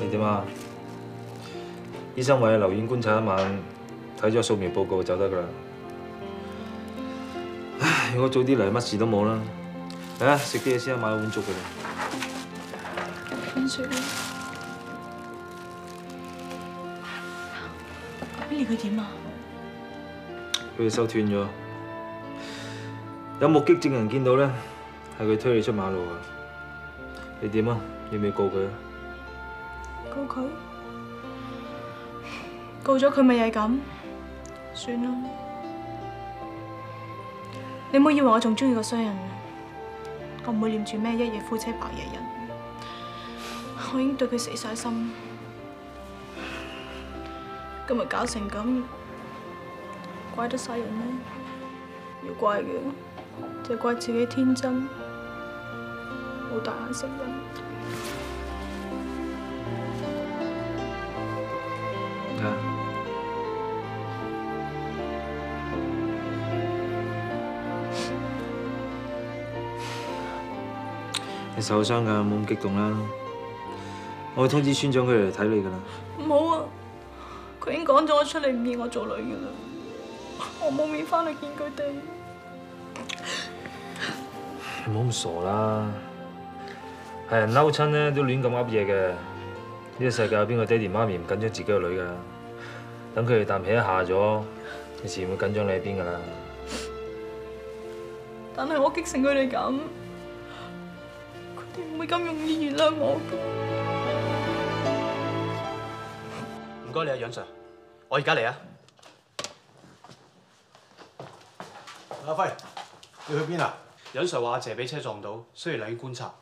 你點啊？醫生話你留院觀察一晚，睇咗掃描報告就得噶啦。唉，如果早啲嚟，乜事都冇啦。嚟啊，食啲嘢先啊，買碗粥俾你。分水啦。Billy 佢點啊？佢隻手斷咗，有目擊證人見到咧，係佢推你出馬路啊！你點啊？要唔要告佢啊？告佢？告咗佢咪又係咁？算啦。你唔好以為我仲中意个衰人，我唔會念住咩一夜夫妻百夜人，我已經對佢死晒心。今日搞成咁，怪得晒人咩？要怪嘅就怪自己天真，冇大眼识人。受傷㗎，冇咁激動啦。我會通知村長佢哋嚟睇你㗎啦。唔好啊！佢已經趕咗我出嚟，唔要我做女㗎啦。我冇面翻去見佢哋。唔好咁傻啦！係人嬲親咧，都亂咁噏嘢嘅。呢個世界有邊個爹哋媽咪唔緊張自己個女㗎？等佢哋啖氣一下咗，你自然會緊張你喺邊㗎啦。但係我激成佢哋咁，會咁容易原諒我㗎。唔該你啊，楊 Sir，我而家嚟啊！阿輝，你去邊啊？楊 Sir 話阿謝俾車撞到，需要留院觀察。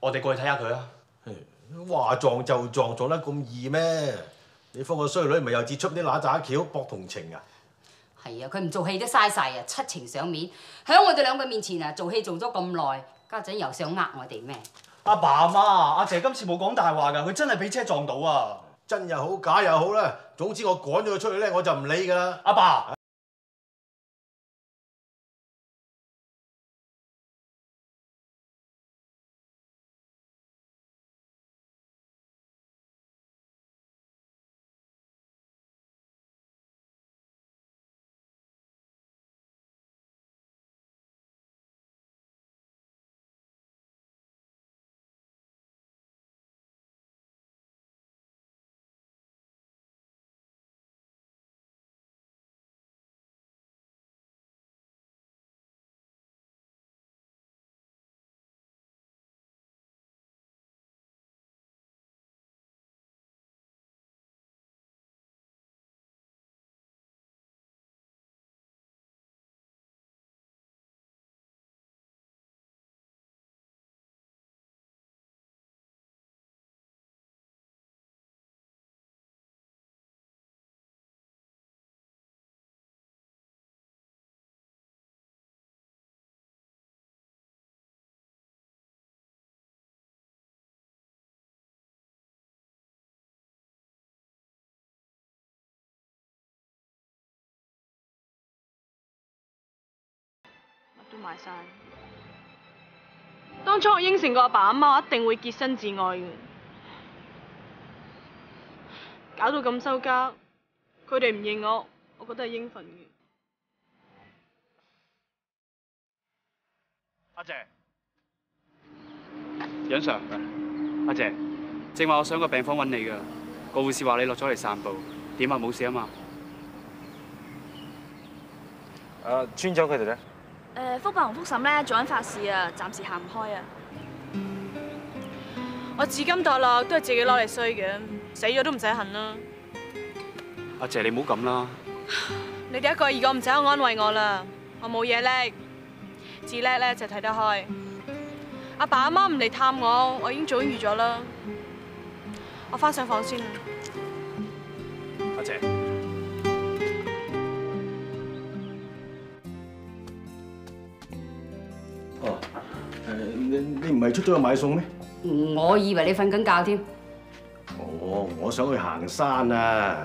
我哋過去睇下佢啊！話撞就撞，撞得咁易咩？你方個衰女咪又接出啲乸渣橋博同情啊？係啊，佢唔做戲都嘥晒啊，七情上面，喺我哋兩個面前啊，做戲做咗咁耐，家陣又想呃我哋咩？阿爸阿媽，阿姐今次冇講大話㗎，佢真係俾車撞到啊！真又好，假又好啦。總之我趕咗佢出去咧，我就唔理㗎啦。阿爸，都買晒。當初我應承過阿爸阿媽，我一定會潔身自愛嘅。搞到咁收家，佢哋唔認我，我覺得係應份嘅。阿謝，楊 Sir，阿姐，正話我上個病房揾你㗎，個護士話你落咗嚟散步，點啊冇事啊嘛？啊，村長佢哋咧？誒，福伯同福嬸咧做緊法事啊，暫時行唔開啊。我至今墮落都係自己攞嚟衰嘅，死咗都唔使恨啦。阿姐你唔好咁啦，你哋一個二個唔使安慰我啦，我冇嘢叻，自叻咧就睇得開。阿爸阿媽唔嚟探我，我已經早預咗啦。我翻上房先啦。阿謝。你你唔係出咗去買餸咩？我以為你瞓緊覺添。哦，我想去行山啊！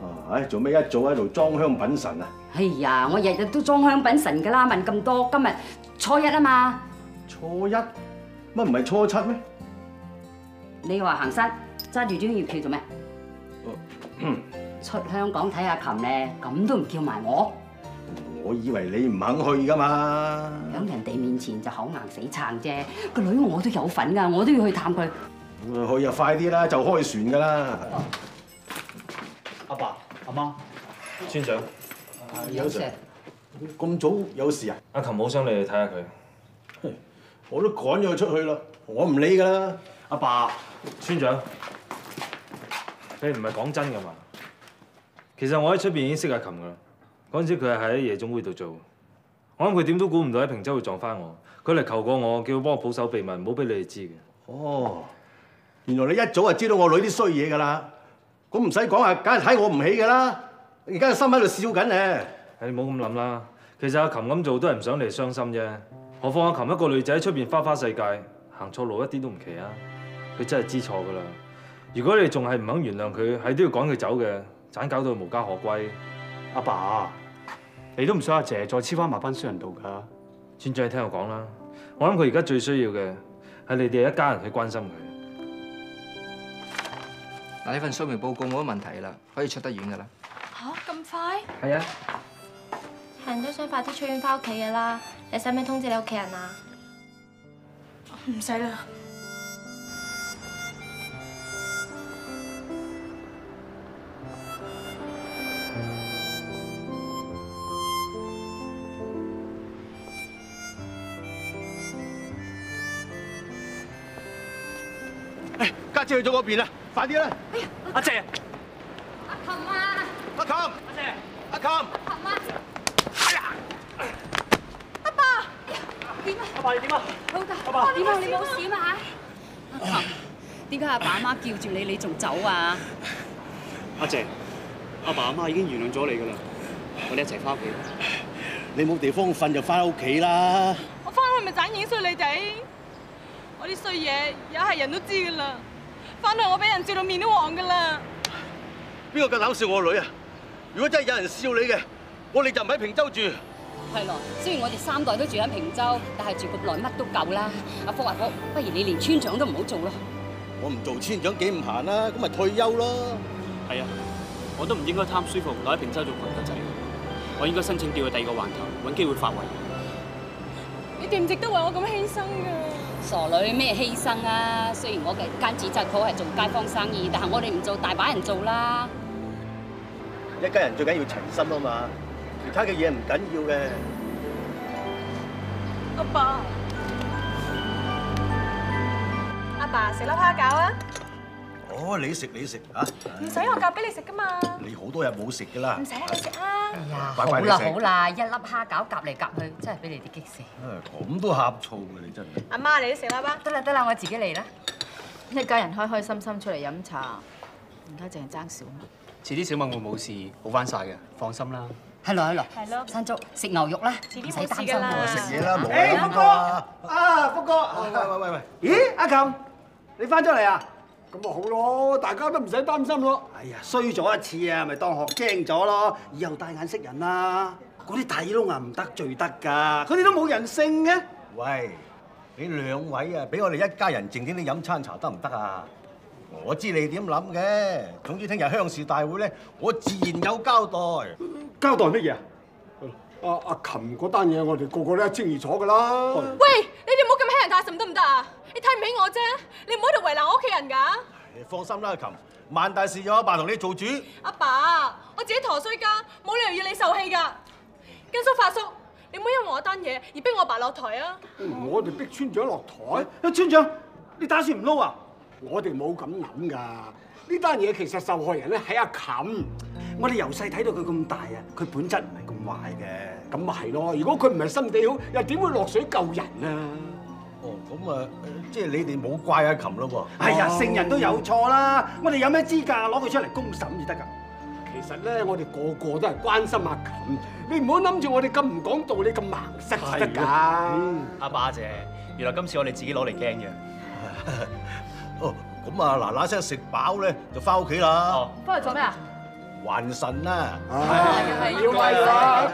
啊，唉，做咩一早喺度裝香品神啊？哎呀，我日日都裝香品神㗎啦，問咁多，今日初一啊嘛。初一乜唔係初七咩？你話行山揸住張月票做咩？出香港睇下琴咧，咁都唔叫埋我，我以為你唔肯去噶嘛。喺人哋面前就口硬死撐啫。個女我都有份㗎，我都要去探佢。去就快啲啦，就開船噶啦。阿爸、阿媽，村長，有 Sir，咁早有事啊？阿琴好想你去睇下佢。我都趕咗佢出去啦，我唔理噶啦。阿爸，村長，你唔係講真㗎嘛？其實我喺出邊已經識阿琴㗎啦。嗰陣時佢係喺夜總會度做，我諗佢點都估唔到喺平洲會撞翻我。佢嚟求過我，叫我幫我保守秘密，唔好俾你哋知嘅。哦，原來你一早就知道我女啲衰嘢㗎啦。咁唔使講啊，梗係睇我唔起㗎啦。而家個心喺度笑緊咧。誒，你唔好咁諗啦。其實阿琴咁做都係唔想你哋傷心啫。何況阿琴一個女仔喺出邊花花世界，行錯路一啲都唔奇啊！佢真係知錯㗎啦。如果你仲係唔肯原諒佢，係都要趕佢走嘅，盞搞到佢無家可歸。阿爸，你都唔想阿姐再黐翻埋班衰人度㗎。村長，你聽我講啦。我諗佢而家最需要嘅係你哋一家人去關心佢。嗱，呢份掃描報告冇乜問題啦，可以出得院噶啦。嚇咁快？係啊，係人都想快啲出院翻屋企噶啦。你使唔使通知你屋企人啊？唔使啦。姐去咗嗰邊啦，快啲啦！阿姐，阿琴啊，阿琴，阿姐，阿琴，琴啊，阿爸你點啊？老豆，點啊？你冇事嘛嚇？阿琴，點解阿爸阿媽叫住你，你仲走啊？阿姐，阿爸阿媽已經原諒咗你噶啦，我哋一齊翻屋企。你冇地方瞓就翻屋企啦。我翻去咪盞影衰你哋。我啲衰嘢有係人都知噶啦。翻去我俾人笑到面都黃噶啦。邊個夠膽笑我女啊？如果真係有人笑你嘅，我哋就唔喺平洲住。係咯，雖然我哋三代都住喺平洲，但係住咁耐乜都夠啦。阿福华哥，不如你連村長都唔好做咯。我唔做村長幾唔閒啦，咁咪退休咯。係啊，我都唔應該貪舒服留喺平洲做窮得仔。我應該申請調去第二個環頭，揾機會發圍。你哋唔值得為我咁犧牲㗎。傻女咩犧牲啊？雖然我嘅間紙紮鋪係做街坊生意，但係我哋唔做，大把人做啦。一家人最緊要齊心啊嘛，其他嘅嘢唔緊要嘅。阿爸，阿爸食粒蝦餃啊！哦，你食你食啊！唔使我夾俾你食噶嘛。你好多日冇食噶啦唔。使啦，你食啊！哎呀，好啦好啦，一粒蝦餃夾嚟夾去，真係俾你哋激死。啊咁都呷醋嘅你真係。阿媽，你都食啦吧。得啦得啦，我自己嚟啦。一家人開開心心出嚟飲茶，而家淨係爭小麥。遲啲小敏會冇事，好翻晒嘅，放心啦。係咯係咯，係咯山竹食牛肉啦，遲啲唔使擔冇事㗎啦食嘢啦，冇福哥啊，福哥，喂喂喂喂，咦，阿琴，你翻咗嚟啊？咁咪好咯，大家都唔使擔心咯。哎呀，衰咗一次啊，咪當學精咗咯，以後大眼識人啦。嗰啲大耳窿啊唔得罪得㗎，佢哋都冇人性嘅。喂，你兩位啊，俾我哋一家人靜靜啲飲餐茶得唔得啊？我知你點諗嘅，總之聽日鄉事大會咧，我自然有交代。交代乜嘢啊？阿阿琴嗰單嘢，我哋個個都一清二楚㗎啦。喂，你哋唔好咁欺人太甚得唔得啊？你睇唔起我啫，你唔好喺度為難我屋企人㗎。你放心啦，阿琴，萬大事有阿爸同你做主。阿爸，我自己陀衰家，冇理由要你受氣㗎。根叔發叔，你唔好因為我單嘢而逼我阿爸落台啊！我哋逼村長落台，啊村長，你打算唔撈啊？我哋冇咁諗㗎。呢單嘢其實受害人咧係阿琴，我哋由細睇到佢咁大啊，佢本質唔係咁壞嘅，咁咪係咯。如果佢唔係心地好，又點會落水救人啊？哦，咁啊，即係你哋冇怪阿琴咯喎。係啊，聖人都有錯啦，我哋有咩資格攞佢出嚟公審至得㗎？其實咧，我哋個個都係關心阿琴，你唔好諗住我哋咁唔講道理咁盲塞至得㗎。阿爸阿姐，原來今次我哋自己攞嚟驚嘅。哦，咁啊嗱嗱聲食飽咧，就翻屋企啦。哦，翻嚟做咩啊？還神啦！係要拜啦！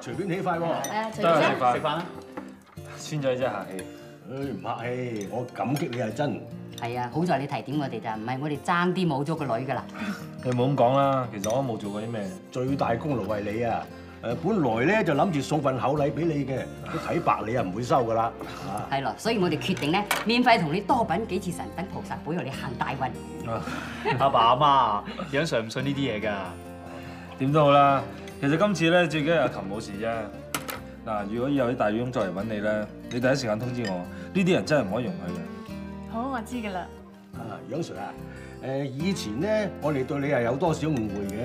隨便起快喎！係啊，隨便食飯啦！先再一下氣。唉，唔客氣，我感激你係真。係啊，好在你提點我哋咋，唔係我哋爭啲冇咗個女㗎啦。你唔好咁講啦，其實我都冇做過啲咩。最大功勞係你啊！誒，本來咧就諗住送份厚禮俾你嘅，都睇白你啊，唔會收噶啦。啊，係咯，所以我哋決定咧，免費同你多品幾次神，等菩薩保佑你行大運。阿爸阿媽，楊 Sir 唔信呢啲嘢㗎。點都好啦，其實今次咧最緊要阿琴冇事啫。嗱，如果以後啲大羽公再嚟揾你咧，你第一時間通知我。呢啲人真係唔可以容許嘅。好，我知㗎啦。啊，楊 Sir 啊，誒以前咧我哋對你係有多少誤會嘅，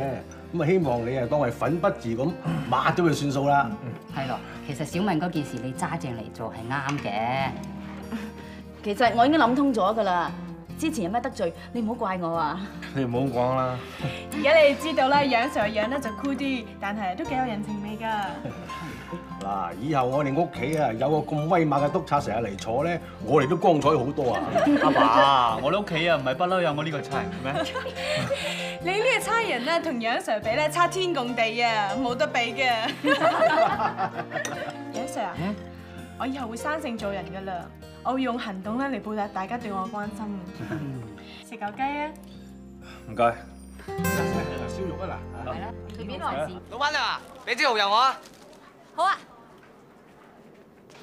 咁啊希望你係當係粉筆字咁抹咗佢算數啦。係咯，其實小敏嗰件事你揸正嚟做係啱嘅。其實我已經諗通咗㗎啦。之前有咩得罪，你唔好怪我啊。你唔好咁講啦。而家你哋知道啦，楊 Sir 嘅樣咧就酷啲，但係都幾有人情味㗎。嗱，以後我哋屋企啊有個咁威猛嘅督察成日嚟坐咧，我哋都光彩好多啊！阿爸，我哋屋企啊唔係不嬲有我呢個差人嘅咩？你呢個差人咧，同楊 Sir 比咧，差天共地啊，冇得比嘅。楊 Sir 啊，我以後會生性做人噶啦，我會用行動咧嚟報答大家對我嘅關心。食嚿雞啊！唔該。燒肉啊嗱，係啦，隨便來事。老闆啊，俾支蠔油我啊！好啊！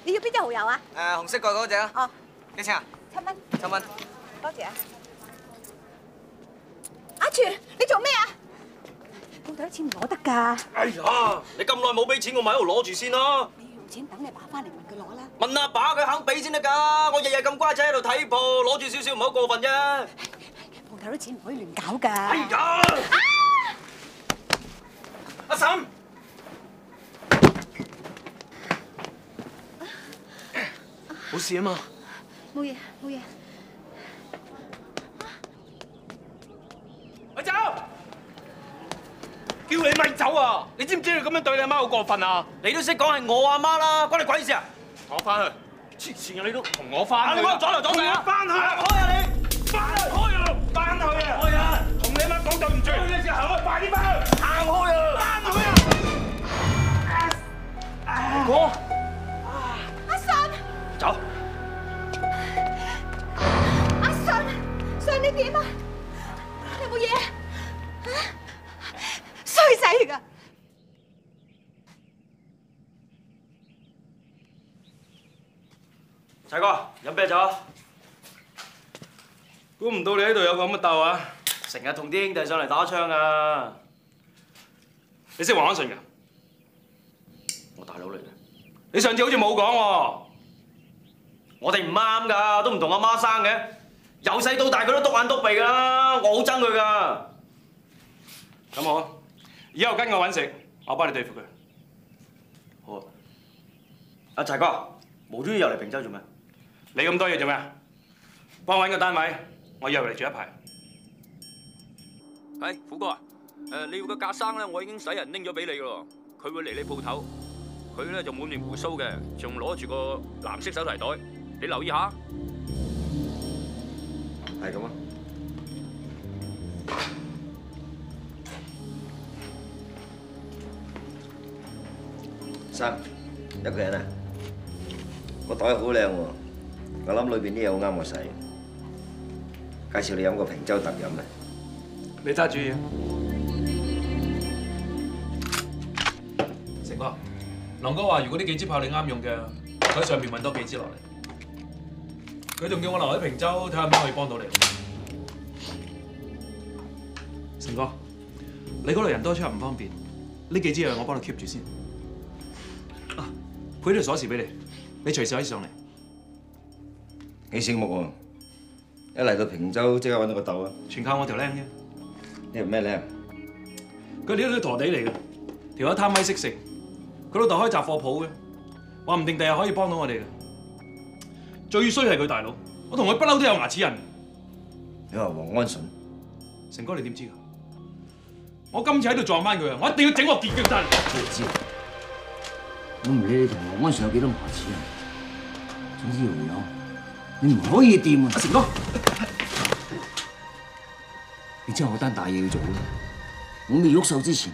你要邊只蠔油啊？誒，紅色蓋嗰只啊。哦。幾錢啊？七蚊。七蚊。多謝啊！阿全，你做咩啊？鋪頭啲錢唔攞得㗎，哎呀，你咁耐冇俾錢，我咪喺度攞住先咯。你要錢等你爸翻嚟問佢攞啦。問阿爸佢肯俾先得㗎。我日日咁乖仔喺度睇鋪，攞住少少唔好過分啫。鋪頭啲錢唔可以亂搞㗎。哎呀！阿嬸，冇事啊嘛？冇嘢，冇嘢。咪走！叫你咪走啊！你知唔知你咁樣對你阿媽好過分啊？你都識講係我阿媽啦，關你鬼事啊！我翻去，黐線啊！你都同我翻去，你幫我阻頭阻勢啊！翻去，開啊你！翻去，開啊！翻去啊！開啊！同你阿媽講對唔住。開嘅時候，我快啲翻去！行開啊！翻去啊！哥阿信，走。阿信，信你點啊？衰仔嚟㗎！齊哥，飲啤酒！估唔到你喺度有咁嘅鬥啊！成日同啲兄弟上嚟打槍啊！你識黃安順㗎？我大佬嚟嘅。你上次好似冇講喎。我哋唔啱㗎，都唔同阿媽生嘅。由細到大佢都篤眼篤鼻㗎啦，我好憎佢㗎。咁好！以後跟我揾食，我幫你對付佢。好啊！阿柴哥，無端端又嚟平洲做咩？你咁多嘢做咩啊？幫我揾個單位，我以後嚟住一排。係虎哥啊，誒你要個架生咧，我已經使人拎咗俾你噶咯。佢會嚟你鋪頭，佢咧就滿面胡鬚嘅，仲攞住個藍色手提袋，你留意下。係咁啊！生一個人啊，個袋好靚喎，我諗裏邊啲嘢好啱我使。介紹你飲個平洲特飲啊！你揸主意啊！成哥，龍哥話：如果呢幾支炮你啱用嘅，佢喺上面揾多幾支落嚟。佢仲叫我留喺平洲睇下有咩可以幫到你。成哥，你嗰度人多出入唔方便，呢幾支藥我幫你 keep 住先。啊，配條鎖匙俾你，你隨時可以上嚟。幾醒目喎！一嚟到平洲即刻揾到個竇啊！全靠我條僆啫。呢條咩僆？佢哋都係陀地嚟嘅，條友貪威識食。佢老豆開雜貨鋪嘅，話唔定第日可以幫到我哋嘅。最衰係佢大佬，我同佢不嬲都有牙齒印。你話黃安順？成哥你點知㗎？我今次喺度撞翻佢啊！我一定要整個結腳陣。我唔理你同黃安上有幾多牙齒啊！總之條友你唔可以掂啊！阿成哥，你知我有單大嘢要做啊！我未喐手之前，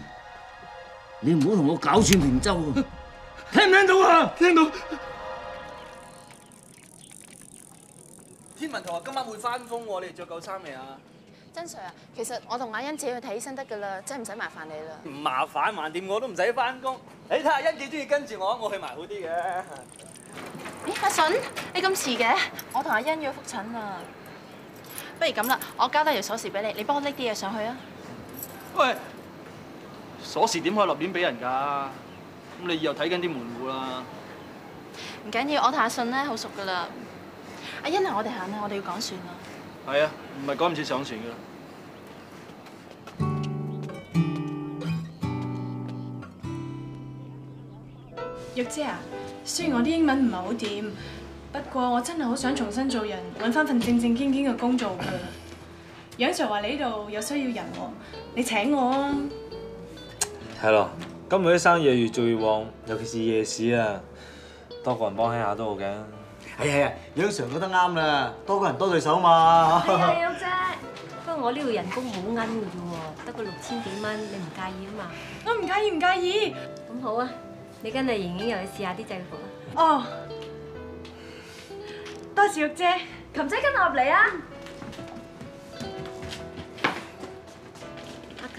你唔好同我搞串平洲啊！聽唔聽到啊？聽到。天文台話今晚會翻風喎，你哋着夠衫未啊？真 Sir 啊，其實我同阿欣自己去睇醫生得㗎啦，真係唔使麻煩你啦。唔麻煩，橫掂我都唔使翻工。你睇下欣姐中意跟住我，我去埋好啲嘅。咦，阿順，你咁遲嘅？我同阿欣要覆診啊。不如咁啦，我交低條鎖匙俾你，你幫我拎啲嘢上去啊。喂，鎖匙點可以立亂俾人㗎？咁你以後睇緊啲門户啦。唔緊要，我同阿信咧好熟㗎啦。阿欣啊，我哋行啦，我哋要講算啦。係啊，唔係趕唔切上船㗎啦。玉姐啊，雖然我啲英文唔係好掂，不過我真係好想重新做人，揾翻份正正經經嘅工做㗎。楊 Sir 話你呢度有需要人喎，你請我啊！係咯，今日啲生意越做越旺，尤其是夜市啊，多個人幫輕下都好嘅。係係啊，楊 Sir 覺得啱啦，多個人多對手嘛。係啊，玉姐。不過我呢度人工好奀嘅啫喎，得個六千幾蚊，你唔介意啊嘛？我唔介意，唔介意。咁好啊，你跟阿盈盈又去試下啲制服啊。哦，多謝玉姐。琴姐跟我入嚟啊！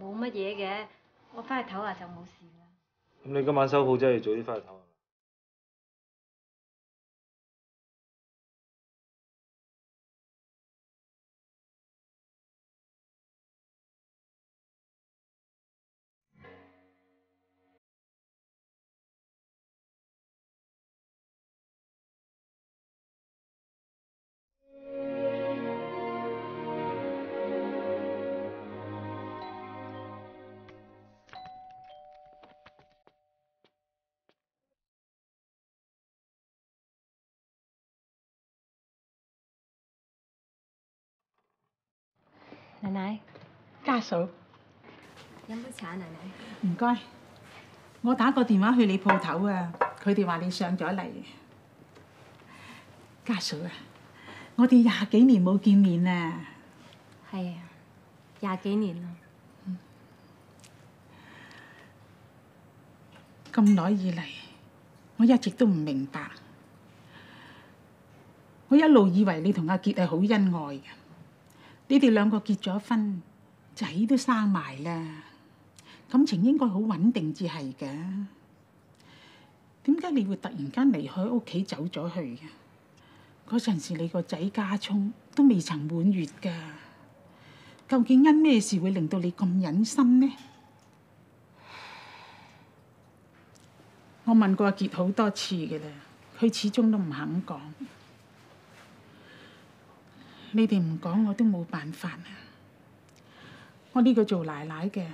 冇乜嘢嘅，我翻去唞下就冇事啦。咁你今晚收铺真係要早啲翻去唞。奶奶，家嫂，飲杯茶，奶奶。唔該，我打個電話去你鋪頭啊，佢哋話你上咗嚟。家嫂啊，我哋廿幾年冇見面啊。係啊，廿幾年啦。咁耐以嚟，我一直都唔明白，我一路以為你同阿杰係好恩愛嘅。你哋兩個結咗婚，仔都生埋啦，感情應該好穩定至係嘅。點解你會突然間離開屋企走咗去嘅？嗰陣時你個仔家聰都未曾滿月㗎，究竟因咩事會令到你咁忍心呢？我問過阿傑好多次嘅啦，佢始終都唔肯講。你哋唔講我都冇辦法啊！我呢個做奶奶嘅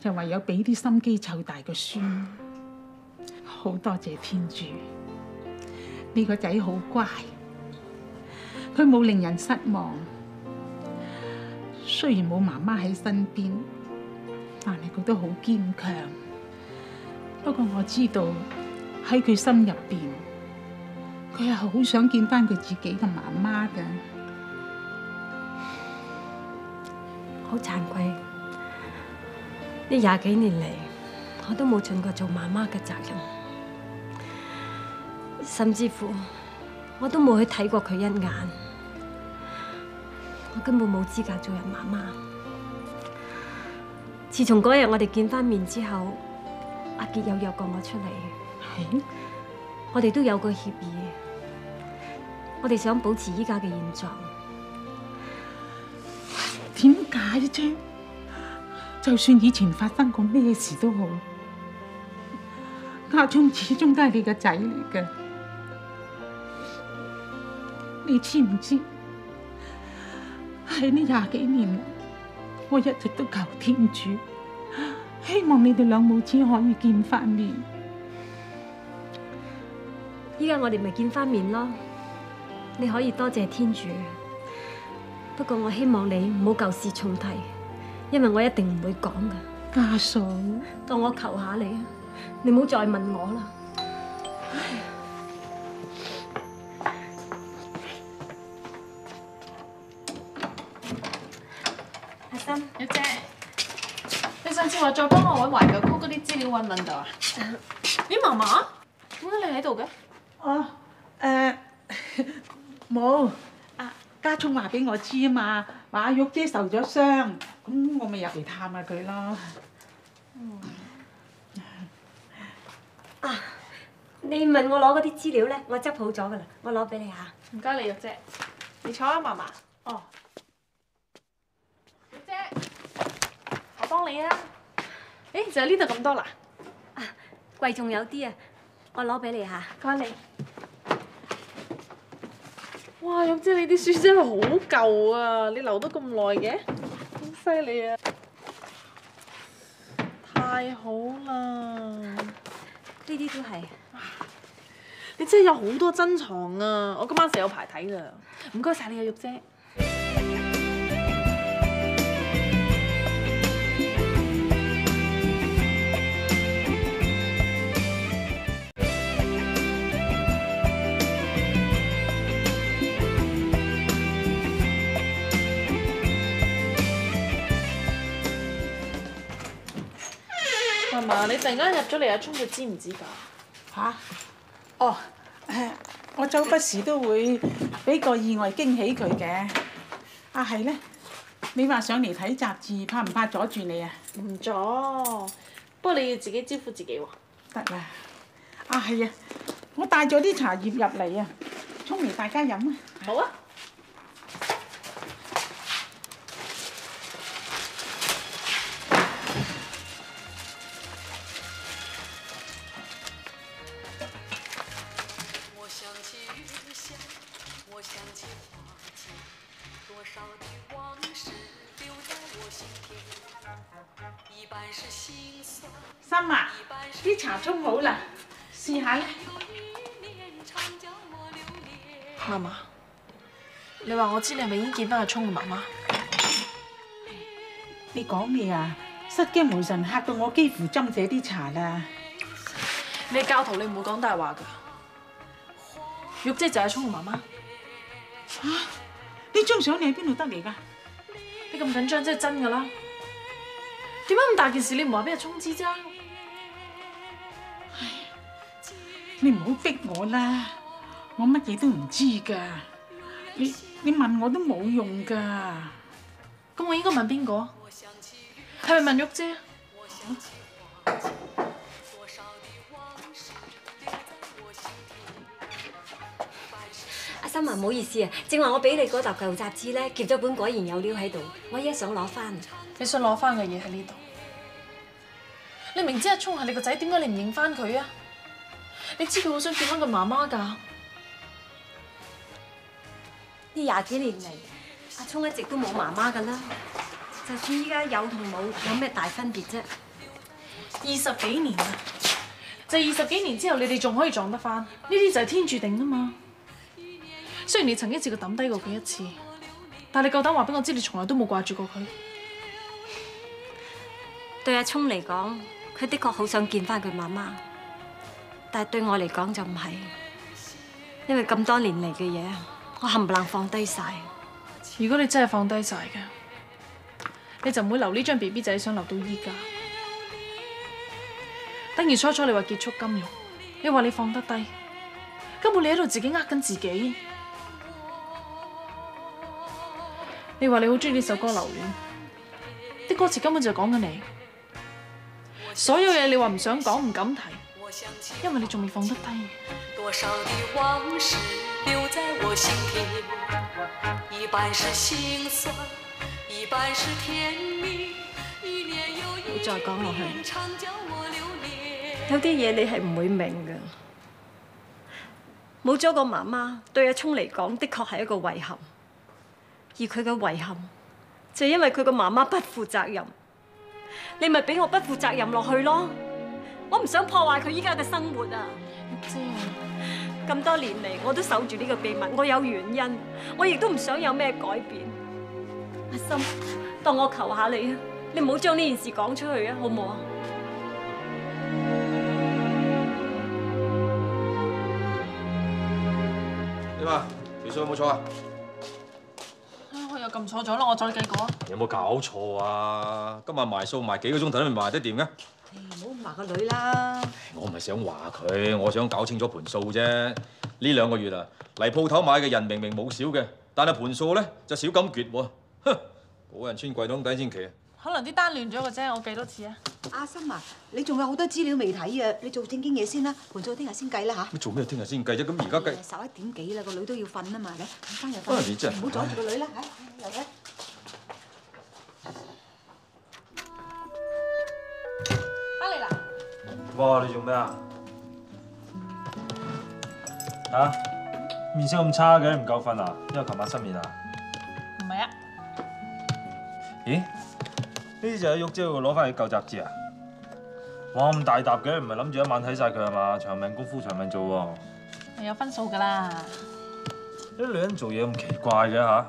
就唯有俾啲心機湊大個孫。好多謝天主，呢個仔好乖，佢冇令人失望。雖然冇媽媽喺身邊，但係佢都好堅強。不過我知道喺佢心入边，佢係好想見翻佢自己嘅媽媽㗎。好慚愧，呢廿幾年嚟，我都冇盡過做媽媽嘅責任，甚至乎我都冇去睇過佢一眼，我根本冇資格做人媽媽。自從嗰日我哋見翻面之後，阿傑有約過我出嚟，係，我哋都有個協議，我哋想保持依家嘅現狀。點解啫？就算以前發生過咩事都好，家聰始終都係你個仔嚟嘅。你知唔知？喺呢廿幾年，我一直都求天主，希望你哋兩母子可以見翻面。依家我哋咪見翻面咯。你可以多謝天主，不過我希望你唔好舊事重提，因為我一定唔會講噶。家嫂，當我求下你啊，你唔好再問我啦。阿新，玉姐，你上次話再幫我揾懷舊曲嗰啲資料揾唔揾到啊？咦，嫲嫲，點解你喺度嘅？哦，誒冇，阿家聰話俾我知啊嘛，話阿玉姐受咗傷，咁我咪入嚟探下佢咯。啊，你問我攞嗰啲資料咧，我執好咗噶啦，我攞俾你嚇。唔該你，玉姐。你坐啊，嫲嫲。哦。玉姐，我幫你啊。誒，就係呢度咁多啦。貴重有啲啊，我攞俾你嚇。該你。哇，玉姐你啲書真係好舊啊！你留得咁耐嘅，好犀利啊！太好啦！呢啲都係。你真係有好多珍藏啊！我今晚成有排睇啦。唔該晒你啊，玉姐。嫲嫲，你突然間入咗嚟，阿聰佢知唔知㗎？吓？哦，誒，我周不時都會俾個意外驚喜佢嘅。啊，係咧，你話上嚟睇雜誌，怕唔怕阻住你啊？唔阻，不過你要自己招呼自己喎。得啦。啊，係啊，我帶咗啲茶葉入嚟啊，沖嚟大家飲啊。好啊。心啊，啲茶冲好啦，試下咧。嫲嫲，你話我知你係咪已經見翻阿聰嘅媽媽？你講咩啊？失驚無神嚇到我幾乎斟這啲茶啦！你教徒，你唔會講大話㗎。玉姐就係阿聰嘅媽媽。嚇！呢張相你喺邊度得嚟㗎？你咁緊張，即係真㗎啦。點解咁大件事你唔話俾阿聰知啫？你唔好逼我啦，我乜嘢都唔知㗎。你你問我都冇用㗎。咁我應該問邊個？係咪問玉姐？心啊，唔好意思啊，正話我俾你嗰沓舊雜誌咧，夾咗本果然有料喺度，我依家想攞翻。你想攞翻嘅嘢喺呢度？你明知阿聰係你個仔，點解你唔認翻佢啊？你知佢好想見翻個媽媽㗎。呢廿幾年嚟，阿聰一直都冇媽媽㗎啦。就算依家有同冇，有咩大分別啫？二十幾年啊，就二十幾年之後，你哋仲可以撞得翻，呢啲就係天注定啊嘛。雖然你曾經試過抌低過佢一次，但你夠膽話俾我知，你從來都冇掛住過佢。對阿聰嚟講，佢的確好想見翻佢媽媽，但係對我嚟講就唔係，因為咁多年嚟嘅嘢，我冚唪唥放低晒。如果你真係放低晒嘅，你就唔會留呢張 B B 仔想留到依家。等于初初你話結束金融，你話你放得低，根本你喺度自己呃緊自己。你話你好中意呢首歌《留戀》，啲歌詞根本就係講緊你。所有嘢你話唔想講唔敢提，因為你仲未放得低。多少的往事留在我心田，一半是心酸，一半是甜蜜。一年又一你再講落去。有啲嘢你係唔會明㗎。冇咗個媽媽，對阿聰嚟講，的確係一個遺憾。而佢嘅遺憾，就係因為佢個媽媽不負責任。你咪俾我不負責任落去咯！我唔想破壞佢依家嘅生活啊！姐啊，咁多年嚟，我都守住呢個秘密，我有原因，我亦都唔想有咩改變。阿心，當我求下你啊，你唔好將呢件事講出去啊，好唔好啊？點啊？條數有冇錯啊？又撳錯咗啦，我再計過啊。有冇搞錯啊？今日埋數埋幾個鐘頭都未埋得掂嘅？唔好話個女啦。我唔係想話佢，我想搞清楚盤數啫。呢兩個月啊，嚟鋪頭買嘅人明明冇少嘅，但係盤數咧就少咁缺喎。哼，冇人穿櫃桶底先奇啊！可能啲單亂咗嘅啫，我記多次啊。阿心啊，你仲有好多資料未睇啊！你做正經嘢先啦，盤數聽日先計啦嚇。你做咩聽日先計啫？咁而家計十一點幾啦，個女都要瞓啊嘛，嚟翻入啊你真係瞓，唔好阻住個女啦嚇，嚟啦。翻嚟啦！哇！你做咩啊？啊？面色咁差嘅，唔夠瞓啊？因為琴晚失眠啊？唔係啊，咦？呢啲就係玉姐會攞翻去舊雜誌啊？哇！咁大沓嘅，唔係諗住一晚睇晒佢係嘛？長命功夫長命做喎。係有分數㗎啦。啲女人做嘢咁奇怪嘅嚇，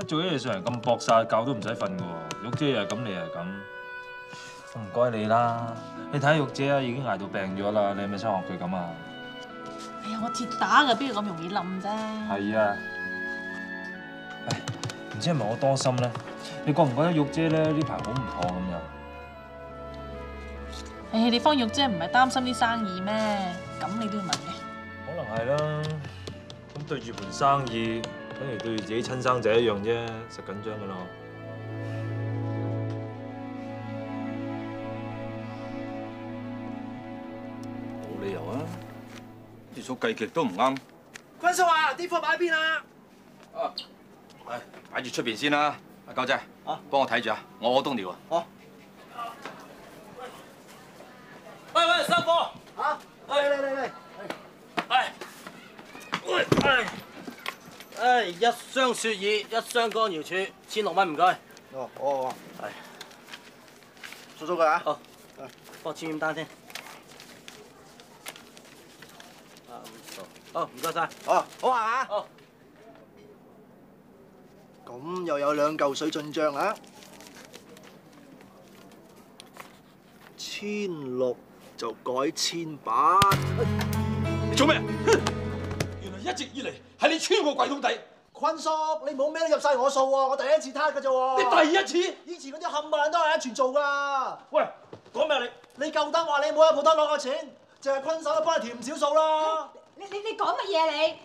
一做起嘢上嚟咁搏晒，覺都唔使瞓嘅喎。玉姐又係咁，你又係咁，我唔該你啦。你睇下玉姐啊，已經捱到病咗啦，你係咪想學佢咁啊？哎呀，我鐵打㗎，邊度咁容易冧啫？係啊。唉，唔知係咪我多心咧？你覺唔覺得玉姐咧呢排好唔妥咁樣？唉，你方玉姐唔係擔心啲生意咩？咁你都要問嘅。可能係啦。咁對住盤生意，等於對住自己親生仔一樣啫，實緊張噶咯。冇理由啊！條數計極都唔啱。君叔啊，啲貨擺喺邊啊？啊，係擺住出邊先啦。阿九仔，啊，幫我睇住啊，我屙東尿啊。哦。喂喂，三哥！嚇！嚟嚟嚟嚟！係。喂，唉，唉，一箱雪耳，一箱乾瑤柱，千六蚊唔該。哦，好好。係。數數佢啊。好。幫我簽簽單先。好，唔該晒。哦，好啊。好。咁又有兩嚿水進帳啊！千六就改千八。你做咩？原來一直以嚟係你穿過櫃桶底。坤叔，你冇咩都入晒我數喎，我第一次攤㗎啫喎。你第一次？以前嗰啲冚唪唥都係一全做㗎。喂，講咩你？你夠膽話你冇喺鋪頭攞過錢，淨係坤手都幫你填唔少數啦。你你你講乜嘢你？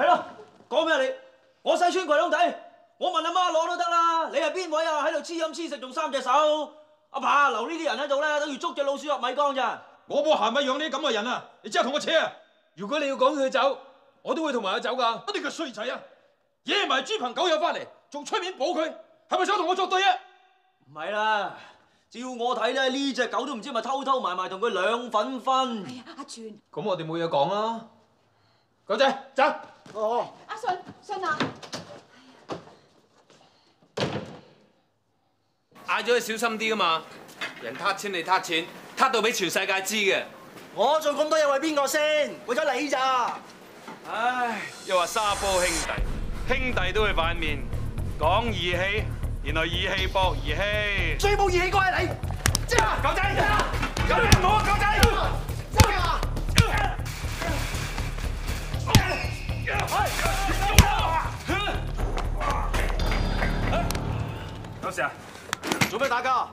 係咯，講咩你？我使穿櫃桶底，我問阿媽攞都得啦。你係邊位啊？喺度黐飲黐食，仲三隻手。阿爸留呢啲人喺度咧，等於捉只老鼠入米缸咋。我冇閒咪養呢啲咁嘅人啊！你即刻同我扯啊！如果你要趕佢走，我都會同埋佢走噶。你個衰仔啊！惹埋豬朋狗友翻嚟，仲出面保佢，係咪想同我作對啊？唔係啦，照我睇咧，呢只狗都唔知係咪偷偷埋埋同佢兩份分。哎呀，阿全。咁我哋冇嘢講啦。狗仔，走。哦。阿信，信啊！嗌咗你小心啲噶嘛，人撻錢你撻錢，撻到俾全世界知嘅。我做咁多嘢為邊個先？為咗你咋？唉，又話沙煲兄弟，兄弟都會反面，講義氣，原來義氣搏義氣。最冇義氣嗰係你。狗仔，狗仔唔好啊，狗仔！有事啊？做咩打交？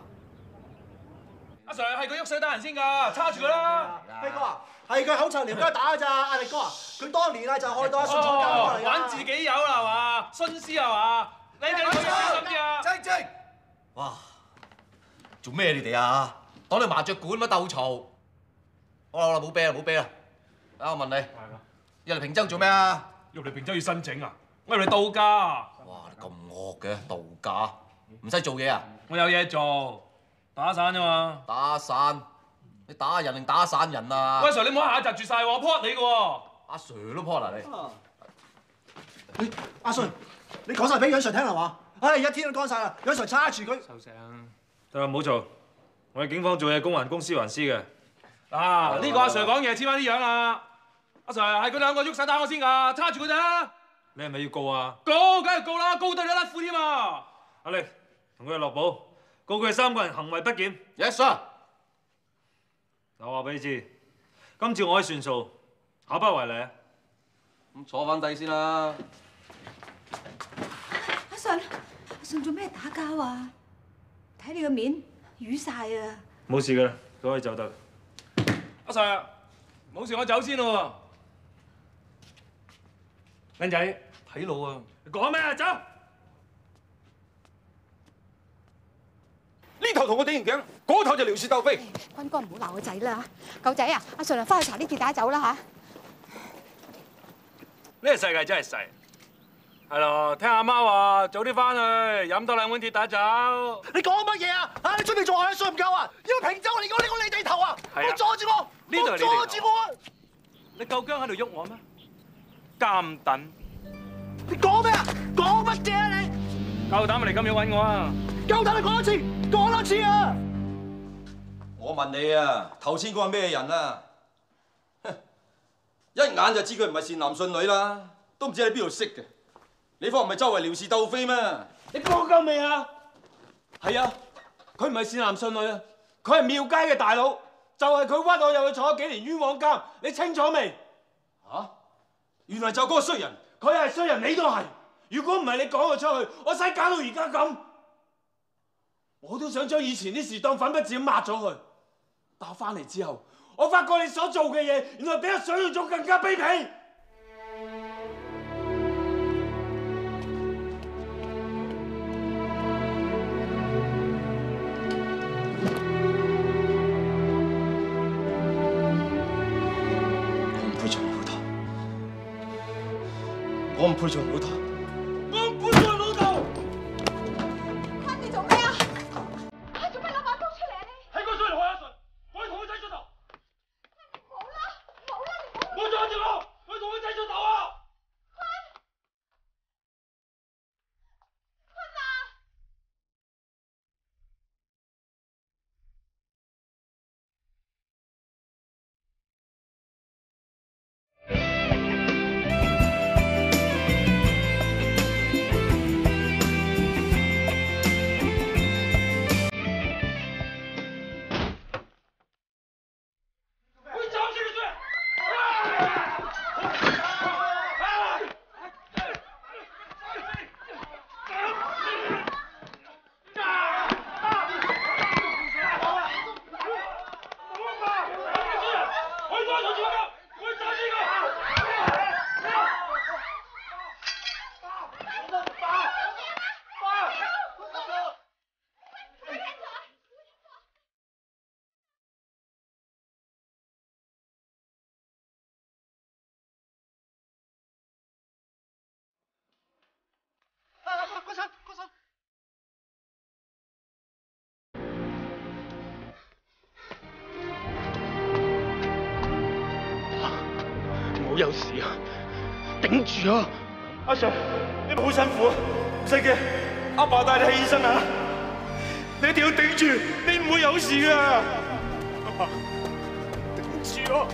阿 Sir 係佢喐手打人先㗎，叉住佢啦。飛哥啊，係佢口臭撩交打㗎咋？阿力哥啊，佢當年啊就害到阿信坐監過嚟玩自己有啦係嘛？徇私係嘛？你哋要小心啲啊！正正。哇！做咩你哋啊？當你麻雀館乜鬥嘈？好啦好啦，冇啤啦冇啤啦。啊，我問你，入嚟平洲做咩啊？入嚟平洲要申請啊？我入嚟度假。哇！你咁惡嘅度假，唔使做嘢啊？我有嘢做，打散啫嘛。打散？你打人定打散人啊？喂 Sir，你唔好下窒住晒喎，我 pot 你嘅喎。阿 Sir 都 pot 啦你。阿信，你講晒俾楊 Sir 聽係嘛？唉，一天都乾晒啦，楊 Sir 叉住佢。收聲。得啦，唔好做。我哋警方做嘢公還公，私還私嘅。啊，呢個阿 Sir 講嘢，黐翻啲樣啦。阿 Sir 係佢兩個喐手打我先㗎，叉住佢哋啊！你係咪要告啊？告梗係告啦，告到你甩褲添啊！阿力，同佢哋落保，告佢哋三個人行為不檢。Yes sir。我話俾你知，今次我可以算數，下不為例。咁坐翻低先啦。阿信，阿信做咩打交啊？睇你個面瘀晒啊！冇事噶啦，佢可以走得。阿 Sir，冇事我走先咯喎。靚仔，睇路啊！你講咩啊？走！頭同我頂完頸，嗰頭就撩事鬥非。君哥唔好鬧個仔啦，狗仔啊！阿顺啊，翻去查啲跌打走啦吓。呢個世界真係細，係咯。聽阿媽話，早啲翻去飲多兩碗鐵打酒。你講乜嘢啊？啊！你出面做下信唔夠啊？要平洲嚟講，你講你地頭啊！係啊阻住我！呢度阻住我啊！你夠姜喺度喐我咩？監等，你講咩啊？講乜嘢啊你？夠膽咪嚟今日揾我啊！夠膽你講多次，講多次啊！我問你啊，頭先嗰個咩人啊？一眼就知佢唔係善男信女啦，都唔知喺邊度識嘅。你方唔係周圍撩事鬥非咩？你讲够未啊？係啊，佢唔係善男信女啊，佢係廟街嘅大佬，就係佢屈我入去坐咗幾年冤枉監，你清楚未？嚇！原來就嗰個衰人，佢係衰人，你都係。如果唔係你講佢出去，我使搞到而家咁，我都想將以前啲事當粉筆字咁抹咗佢。但我翻嚟之後，我發覺你所做嘅嘢，原來比我想象中更加卑鄙。我唔配做你老豆，我唔配做你老豆。好有事啊！頂住啊！阿 Sir，你好辛苦啊，唔使嘅，阿爸帶你去醫生啊！你一定要頂住，你唔會有事噶。阿爸，頂住啊！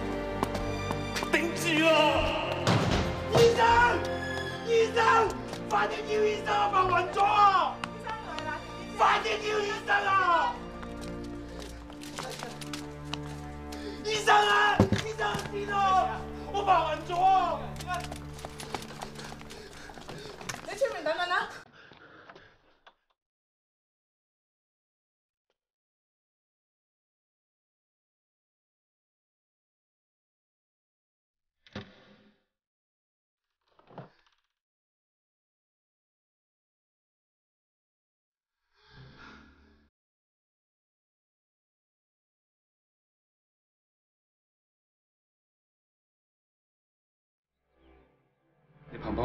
頂住啊！醫生，醫生，快啲叫醫生啊！白暈咗啊！快啲叫醫生啊！醫生啊！醫生邊啊？我白暈咗啊！你出面等陣啦。你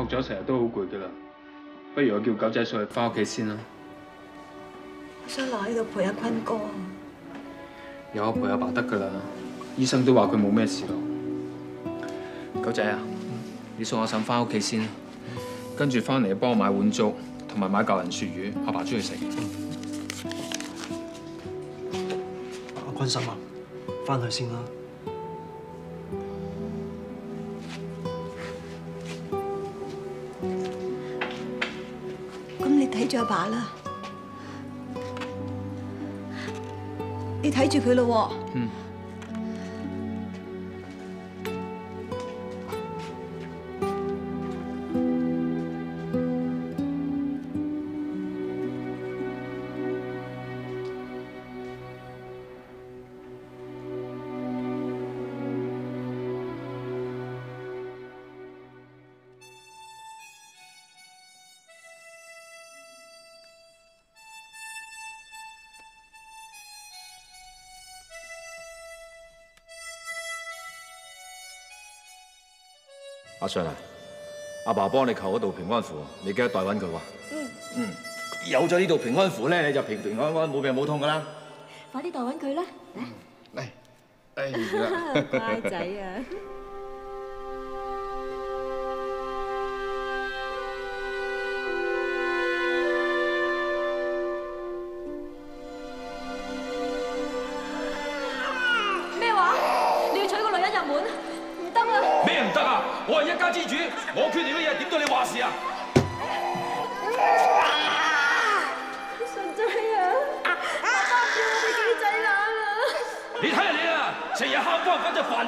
咗成日都好攰噶啦，不如我叫狗仔上去翻屋企先啦。我想留喺度陪阿坤哥。有我陪阿爸得噶啦，醫生都話佢冇咩事咯。狗仔啊，你送阿嬸翻屋企先啦，跟住翻嚟幫我買碗粥，同埋買嚿人鱈魚，阿爸中意食。阿坤心啊，翻去先啦。住阿爸啦。你睇住佢咯喎。嗯。阿信啊，阿爸幫你求嗰道平安符，你記得代揾佢喎。嗯，嗯，有咗呢道平安符咧，你就平平安安冇病冇痛噶啦。快啲代揾佢啦。嚟，哎呀，乖仔啊！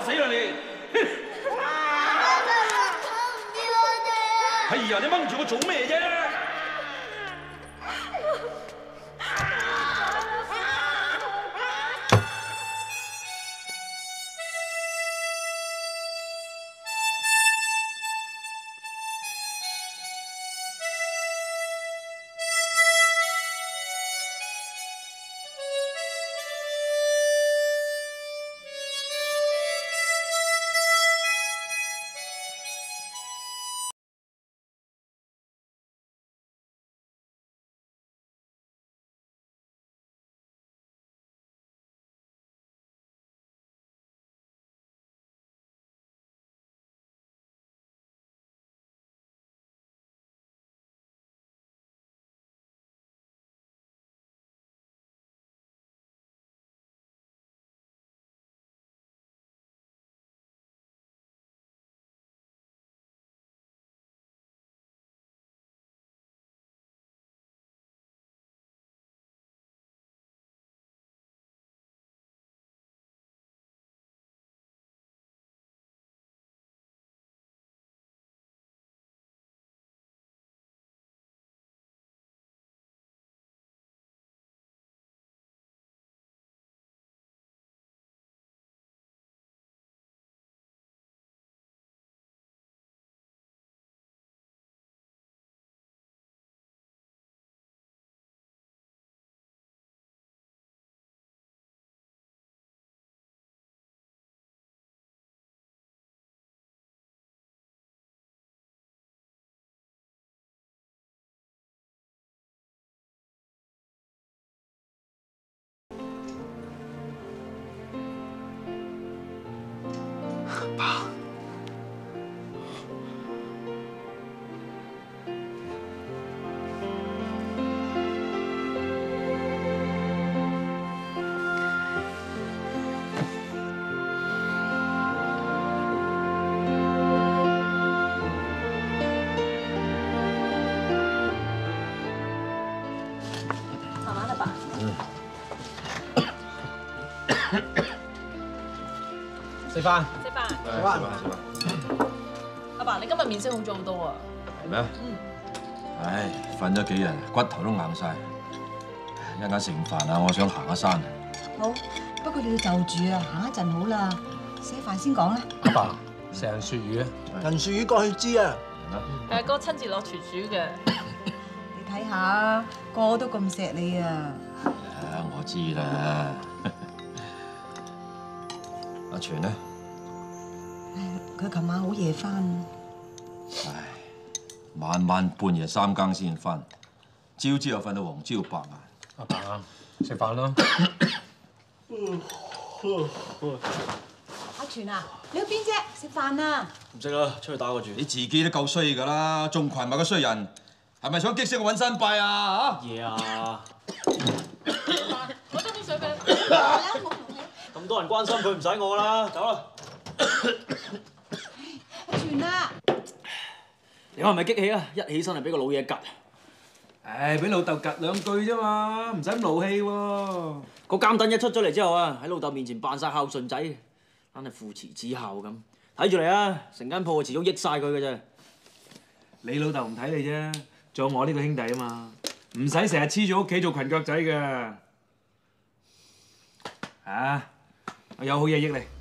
死啦你！哎呀，你掹住我做咩啫？食飯。食飯。食飯。阿爸，你今日面色好咗好多啊！係咩？嗯。唉，瞓咗幾日，骨頭都硬晒。一陣間食完飯啊，我想行下山。好，不過你要就住啊，行一陣好啦。食飯先講啦。阿爸，食人鱈魚啊！人鱈魚過去知啊！誒哥親自落廚煮嘅。你睇下，個個都咁錫你啊！啊，我知啦。阿全咧？佢琴晚好夜翻，唉晚晚半夜三更先翻，朝朝又瞓到黃朝白眼。阿爸，食飯啦！阿全啊，你去邊啫？食飯啊！唔識啦，出去打個住。你自己都夠衰㗎啦，仲群埋個衰人，係咪想激死我揾新拜啊？嘢啊！我斟啲水俾咁多人關心佢，唔使我啦，走啦！阿全啊！你話係咪激氣啊？一起身就俾個老嘢吉。唉，俾老豆趌兩句啫嘛，唔使咁勞氣喎。個監躉一出咗嚟之後啊，喺老豆面前扮晒孝順仔，真係父慈子孝咁。睇住嚟啊，成間鋪遲早益晒佢嘅啫。你老豆唔睇你啫，仲有我呢個兄弟啊嘛，唔使成日黐住屋企做裙腳仔嘅。啊，我有好嘢益你。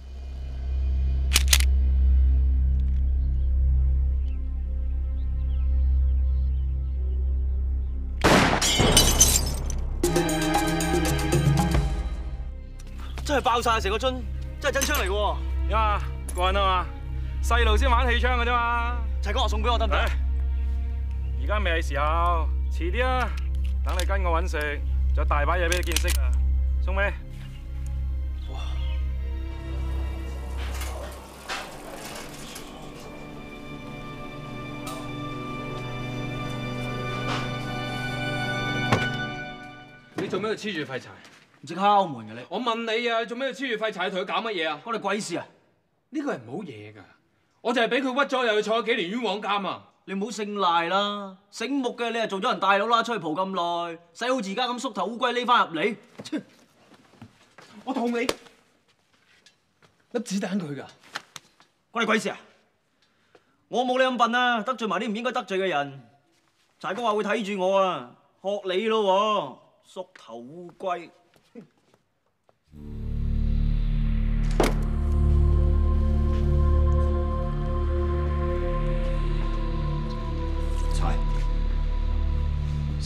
係爆晒成個樽，真係真槍嚟嘅喎。呀，過癮啊嘛！細路先玩氣槍嘅啫嘛。齊哥，送俾我得唔得？而家未係時候，遲啲啊，等你跟我揾食，仲有大把嘢俾你見識啊！送俾你。你做咩要黐住廢柴？唔識敲門嘅你。我問你啊，你做咩要黐住廢柴？同佢搞乜嘢啊？關你鬼事啊！呢個人唔好嘢㗎，我就係俾佢屈咗，又要坐幾年冤枉監啊！你唔好姓賴啦，醒目嘅你係做咗人大佬啦，出去蒲咁耐，使好自家咁縮頭烏龜匿翻入嚟。切我同你粒子彈佢㗎，關你鬼事啊！我冇你咁笨啊，得罪埋啲唔應該得罪嘅人。柴哥話會睇住我啊，學你咯喎，縮頭烏龜。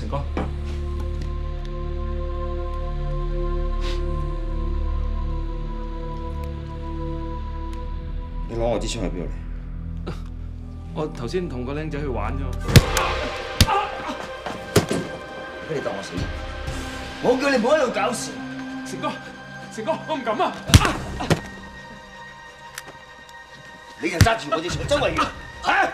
成哥，你攞我支槍去邊度嚟？我頭先同個僆仔去玩啫你當我死？我叫你唔好喺度搞事。成哥，成哥，我唔敢啊！你就揸住我支槍周圍繞。廢柴！